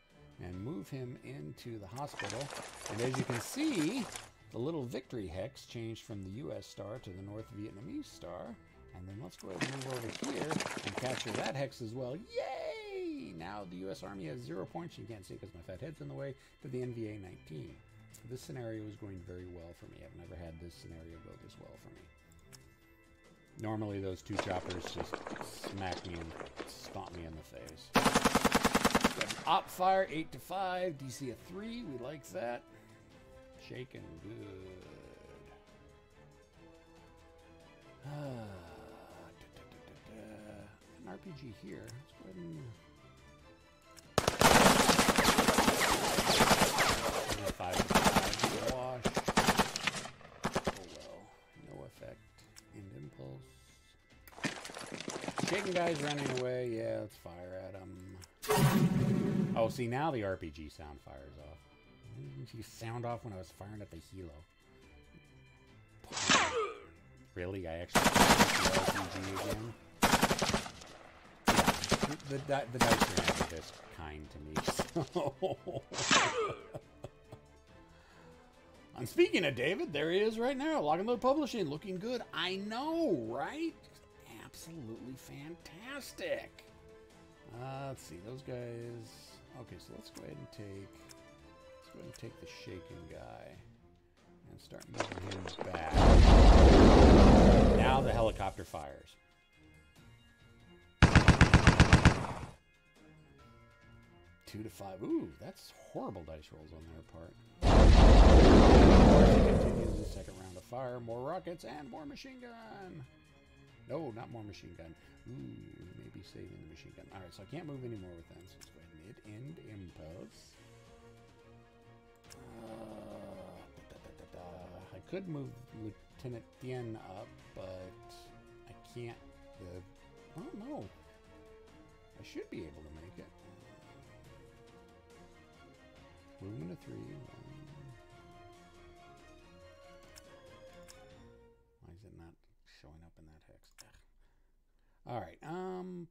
and move him into the hospital. And as you can see, the little victory hex changed from the U.S. star to the North Vietnamese star. And then let's go ahead and move over here and capture that hex as well. Yay! Now the U.S. Army has zero points. You can't see because my fat head's in the way to the NVA 19. This scenario is going very well for me. I've never had this scenario go this well for me. Normally those two choppers just smack me and stomp me in the face. Op fire, 8 to 5, DC of 3, we like that. Shaking good. [sighs] Ah, An RPG here. Let's go ahead and... Shaking guys running away. Yeah, let's fire at them. Oh, see, now the RPG sound fires off. You sound off when I was firing at the helo. Really? I actually the RPG again? The, the, the dice are this kind to me, [laughs] so... I'm speaking of David. There he is right now. Lock and Load Publishing. Looking good. I know, right? absolutely fantastic. Uh, let's see, those guys. Okay, so let's go ahead and take. Let's go ahead and take the shaken guy and start moving him back. Now the helicopter fires. Two to five. Ooh, that's horrible dice rolls on their part. Continues the second round of fire. More rockets and more machine gun. No, not more machine gun. Ooh, maybe saving the machine gun. Alright, so I can't move anymore with them. So let's go ahead mid end impulse. Uh, da, da, da, I could move Lieutenant Tien up, but I can't. Oh no, I should be able to make it. Moving to three. Why is it not showing up in that hex? All right. Um.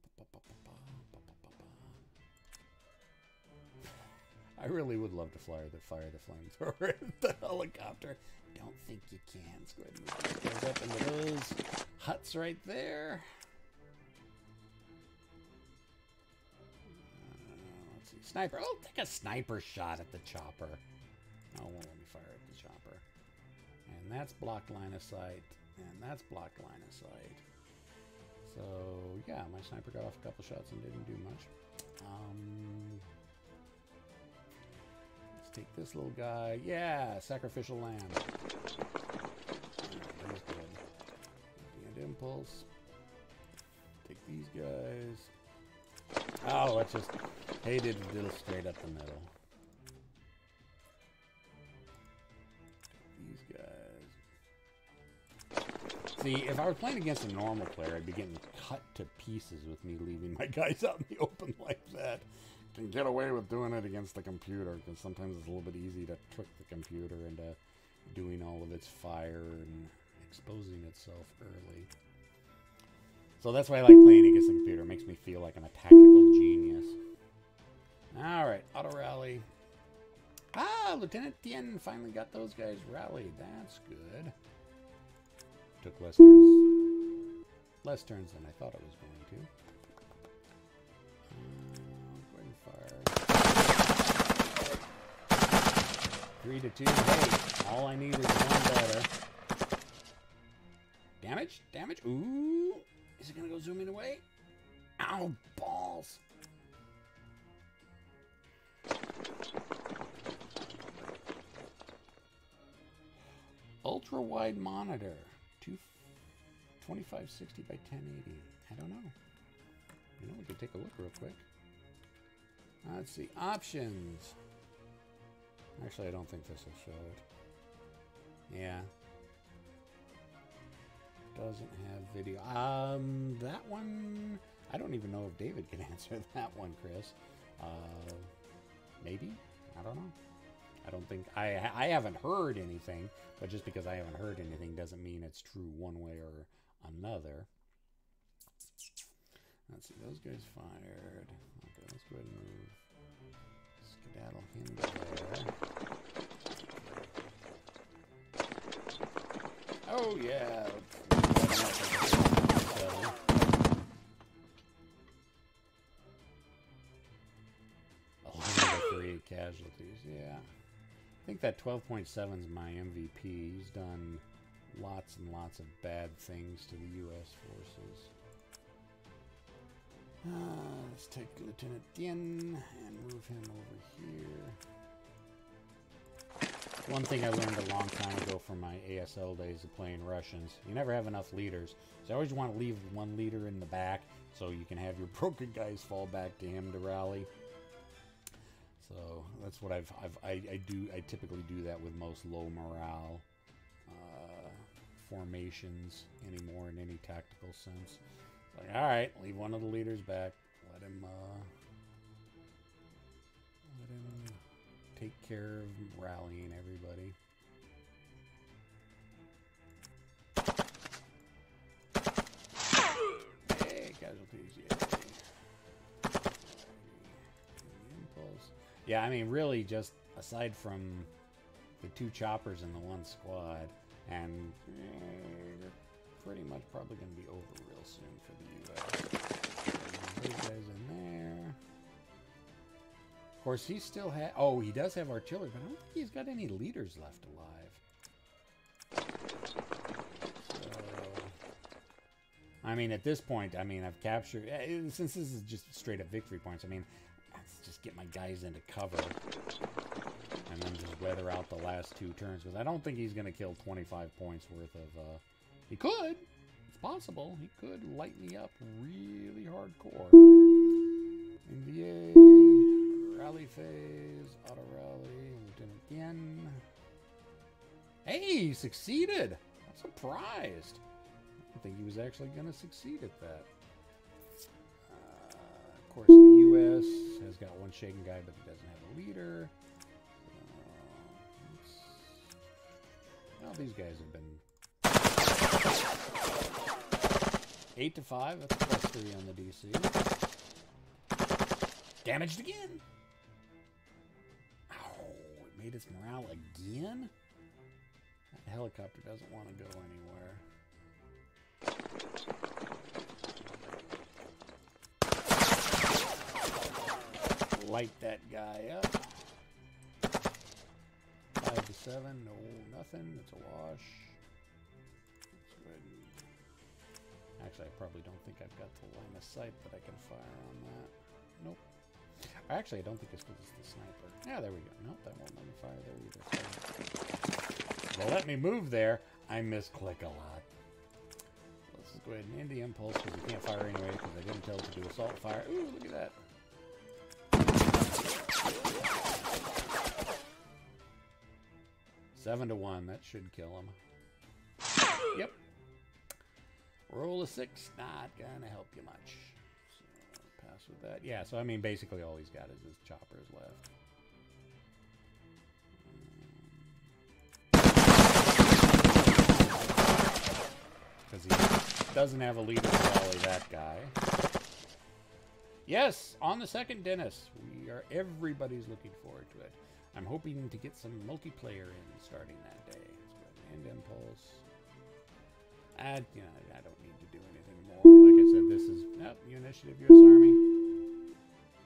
I really would love to fly the fire the flamethrower [laughs] in the helicopter. Don't think you can. Let's go ahead and move those up into those huts right there. Sniper. Oh, take a sniper shot at the chopper. Oh, won't let me fire at the chopper. And that's blocked line of sight. And that's blocked line of sight. So yeah, my sniper got off a couple shots and didn't do much. Um, let's take this little guy. Yeah, sacrificial lamb. Good. Impulse. Take these guys. Oh, let's just hated a little straight up the middle. These guys. See, if I were playing against a normal player, I'd be getting cut to pieces with me leaving my [laughs] guys out in the open like that. can get away with doing it against the computer because sometimes it's a little bit easy to trick the computer into doing all of its fire and exposing itself early. So that's why I like playing against the computer. It makes me feel like I'm a tactical genius. All right, auto rally. Ah, Lieutenant Tien finally got those guys rallied. That's good. Took less turns, less turns than I thought it was going to. Three to two. Hey, all I need is one better. Damage? Damage? Ooh. Is it to go zooming away? Ow, balls. Ultra wide monitor. 2560 by 1080. I don't know. You know, we could take a look real quick. Uh, let's see. Options. Actually, I don't think this will show it. Yeah. Doesn't have video. Um, that one... I don't even know if David can [laughs] answer that one, Chris. Uh, maybe? I don't know. I don't think... I, I haven't heard anything, but just because I haven't heard anything doesn't mean it's true one way or another. Let's see, those guys fired. Okay, let's go ahead and move Skedaddle him there. Oh, yeah. Casualties, yeah. I think that 12.7 is my MVP. He's done lots and lots of bad things to the U.S. forces. Uh, let's take Lieutenant Tien and move him over here. One thing I learned a long time ago from my ASL days of playing Russians, you never have enough leaders. So I always want to leave one leader in the back so you can have your [laughs] broken guys fall back to him to rally. So that's what I've, I've I, I do I typically do that with most low morale uh, formations anymore in any tactical sense. Like, all right, leave one of the leaders back. Let him, uh, let him take care of rallying everybody. Yeah, I mean, really, just aside from the two choppers in the one squad, and eh, pretty much probably going to be over real soon for the U.S. Those guys in there. Of course, he still has... Oh, he does have artillery, but I don't think he's got any leaders left alive. I mean, at this point, I mean, I've captured... Eh, since this is just straight up victory points, I mean, get my guys into cover. And then just weather out the last two turns. Because I don't think he's going to kill 25 points worth of... Uh, he could. It's possible. He could light me up really hardcore. NVA, rally phase, auto rally, lieutenant again. Hey, he succeeded. I'm surprised. I think he was actually going to succeed at that. Uh, of course, the U.S. has got one shaken guy, but he doesn't have a leader. Uh, well, these guys have been Eight to five. That's plus three on the DC. Damaged again. Ow! It made its morale again. That helicopter doesn't want to go anywhere. Light that guy up. Five to seven. No, nothing. It's a wash. Actually, I probably don't think I've got the line of sight that I can fire on that. Nope. Actually, I don't think it's because it's the sniper. Yeah, there we go. Nope, that won't let me fire there either. Well, let me move there. I misclick a lot. Let's go ahead and end the impulse because we can't fire anyway because I didn't tell it to do assault fire. Ooh, look at that. Seven to one. That should kill him. Yep. Roll a six, not gonna help you much. So, mess with that. Yeah, so I mean, basically all he's got is his choppers left. Mm. Because he doesn't have a leader rally, that guy. Yes, on the second Dennis. We are everybody's looking forward to it. I'm hoping to get some multiplayer in starting that day. And impulse. I, you know, I don't need to do anything more. Like I said, this is yep, new initiative, U.S. Army.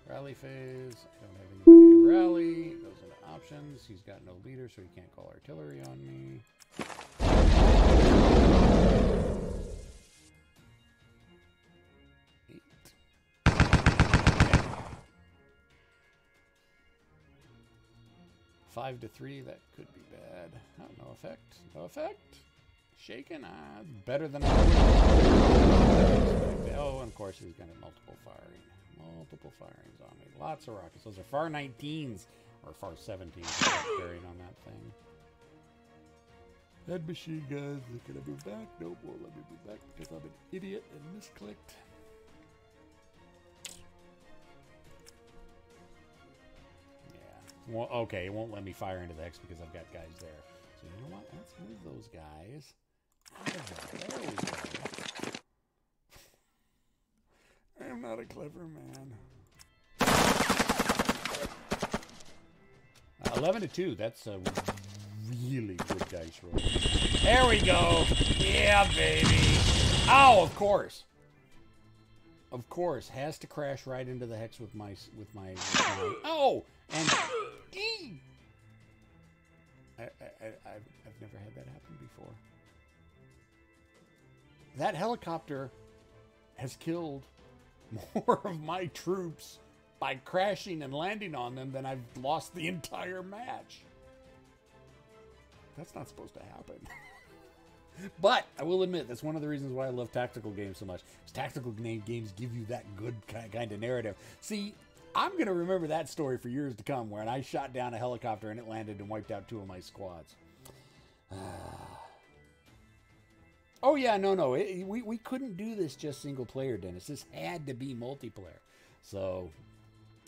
Rally phase. I don't have anybody to rally. Goes into options. He's got no leader, so he can't call artillery on me. Five to three, that could be bad. Oh, no effect. No effect. Shaken. Ah, better than I Oh, and of course he's to multiple firing. Multiple firings on me. Lots of rockets. Those are FAR 19s or FAR 17s carrying on that thing. Head machine guns. Can I move back? Nope, won't let me move back because I'm an idiot and misclicked. Well, okay, it won't let me fire into the hex because I've got guys there. So you know what? Let's move those guys go. [laughs] I'm not a clever man. Uh, 11 to 2. That's a really good dice roll. There we go. Yeah, baby. Oh, of course. Of course, has to crash right into the hex with my. With my oh, and I, I, I've, I've never had that happen before. That helicopter has killed [laughs] more of my troops by crashing and landing on them than I've lost the entire match. That's not supposed to happen. [laughs] but I will admit that's one of the reasons why I love tactical games so much. Tactical games give you that good kind of narrative. See, I'm going to remember that story for years to come when I shot down a helicopter and it landed and wiped out two of my squads. [sighs] oh, yeah, no, no. It, we, we couldn't do this just single player, Dennis. This had to be multiplayer. So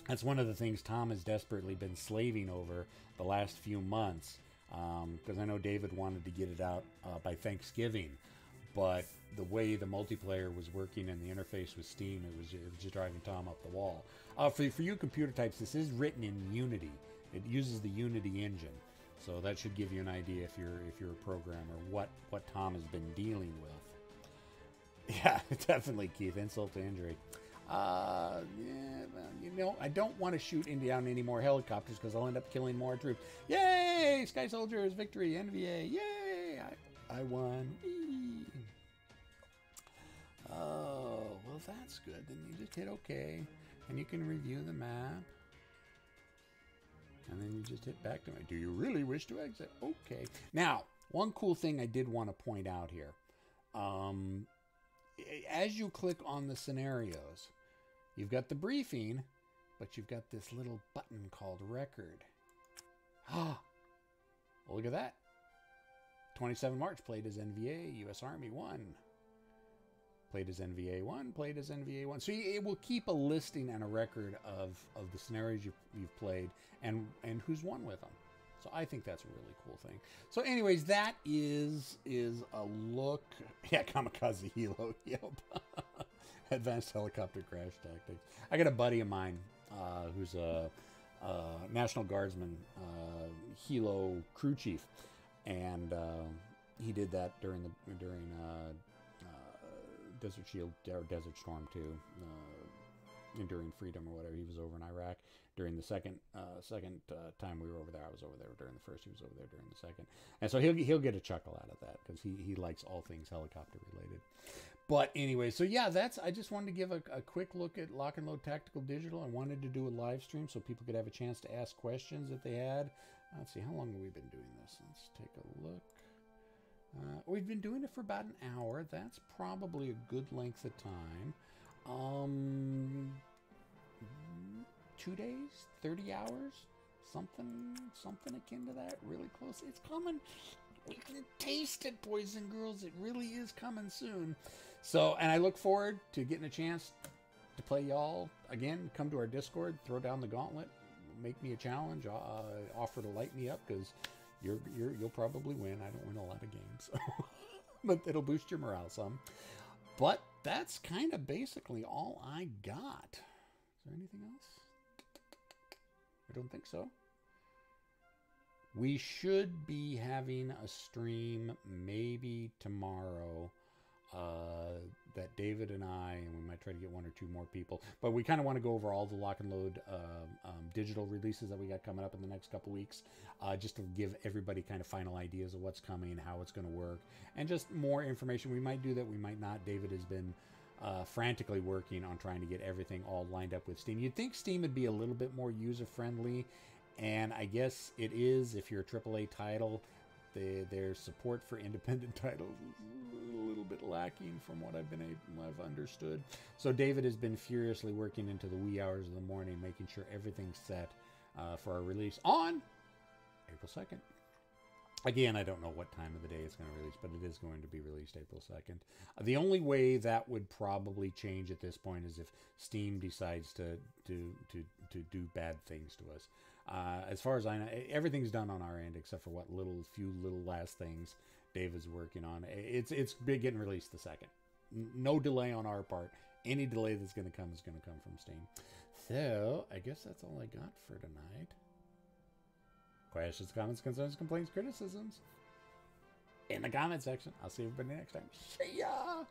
that's one of the things Tom has desperately been slaving over the last few months. Because um, I know David wanted to get it out uh, by Thanksgiving but the way the multiplayer was working and the interface with Steam, it was, it was just driving Tom up the wall. Uh, for, for you computer types, this is written in Unity. It uses the Unity engine, so that should give you an idea if you're if you're a programmer what what Tom has been dealing with. [laughs] Yeah, definitely, Keith. Insult to injury. Uh, yeah, well, you know, I don't want to shoot down any more helicopters because I'll end up killing more troops. Yay! Sky Soldiers victory, NVA. Yay! I, I won. Oh, well, that's good. Then you just hit OK, and you can review the map. And then you just hit back to me. Do you really wish to exit? Okay. Now, one cool thing I did want to point out here. Um, as you click on the scenarios, you've got the briefing, but you've got this little button called record. Ah, [gasps] well, look at that. 27 March played as NVA, U.S. Army 1 played as NVA1, played as NVA1. So it will keep a listing and a record of, of the scenarios you've, you've played and, and who's won with them. So I think that's a really cool thing. So anyways, that is is a look. [laughs] Yeah, Kamikaze Helo. [laughs] Yep. [laughs] Advanced helicopter crash tactics. I got a buddy of mine uh, who's a, a, National Guardsman, uh, Helo crew chief, and uh, he did that during the during uh, Desert Shield or Desert Storm too, uh, Enduring Freedom or whatever. He was over in Iraq during the second uh, second uh, time we were over there. I was over there during the first. He was over there during the second, and so he'll he'll get a chuckle out of that because he he likes all things helicopter related. But anyway, so yeah, that's I just wanted to give a, a quick look at Lock and Load Tactical Digital. I wanted to do a live stream so people could have a chance to ask questions that they had. Let's see, how long have we been doing this? Let's take a look. Uh, we've been doing it for about an hour. That's probably a good length of time. Um, two days, 30 hours, something, something akin to that. Really close. It's coming. We can taste it, boys and girls. It really is coming soon. So, and I look forward to getting a chance to play y'all again. Come to our Discord, throw down the gauntlet, make me a challenge, uh, offer to light me up because you're, you're you'll probably win. I don't win a lot of games, [laughs] but it'll boost your morale some. But that's kind of basically all I got. Is there anything else? I don't think so. We should be having a stream maybe tomorrow uh, that David and I, and we might try to get one or two more people, but we kind of want to go over all the lock and load um, um, digital releases that we got coming up in the next couple weeks, uh, just to give everybody kind of final ideas of what's coming, how it's going to work, and just more information. We might do that, we might not. David has been uh, frantically working on trying to get everything all lined up with Steam. You'd think Steam would be a little bit more user friendly, and I guess it is if you're a AAA title. Their support for independent [laughs] titles is a little bit lacking from what I've been able, I've understood. So David has been furiously working into the wee hours of the morning, making sure everything's set uh, for our release on April 2nd. Again, I don't know what time of the day it's going to release, but it is going to be released April 2nd. Uh, the only way that would probably change at this point is if Steam decides to to to, to do bad things to us. Uh, as far as I know, everything's done on our end except for what little few little last things Dave is working on. It's it's getting released the second. No delay on our part. Any delay that's going to come is going to come from Steam. So I guess that's all I got for tonight. Questions, comments, concerns, complaints, criticisms in the comment section. I'll see everybody next time. See ya!